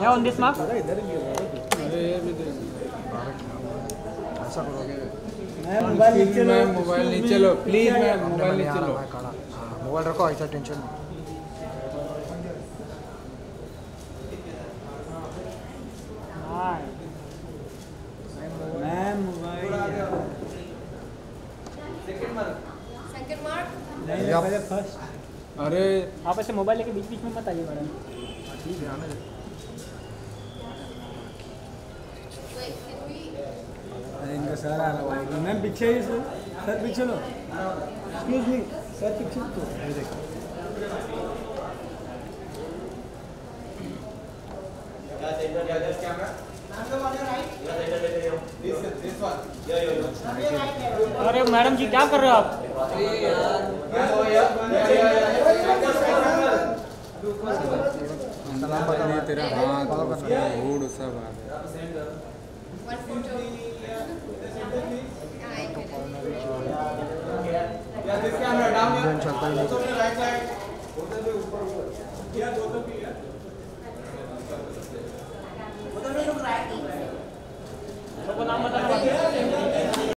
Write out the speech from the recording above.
Yeah, on this mark. ऐसा करोगे मैं मोबाइल नीचे लो। मोबाइल नीचे लो। प्लीज़ मैम मोबाइल नीचे लो। भाई हाँ, मोबाइल रखो ऐसा टेंशन नहीं। मैं मोबाइल सेकंड मार्क नहीं या- पहले फ़र्स्ट अरे। आप ऐसे मोबाइल लेके बीच बीच में मत आइए मैडम ठीक है आने सर आ रहा है मैम पीछे ही सर सर पीछे लो। एक्सक्यूज मी सर पीछे तो। ये देख। अरे मैडम जी क्या कर रहे हो आप? ये तेरा हाथ उसका हुड सब लोग राइट